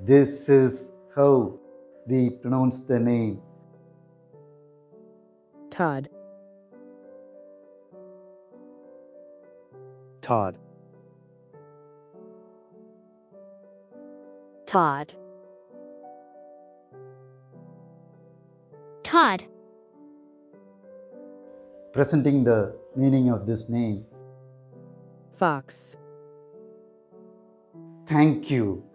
This is how we pronounce the name. Todd, Todd, Todd. Todd. Presenting the meaning of this name. Fox, Thank you.